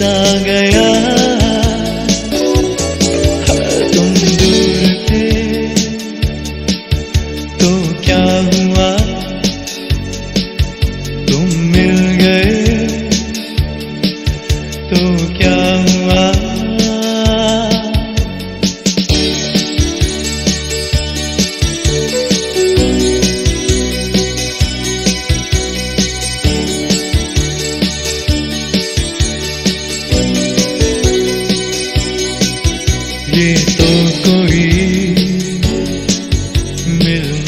தாக will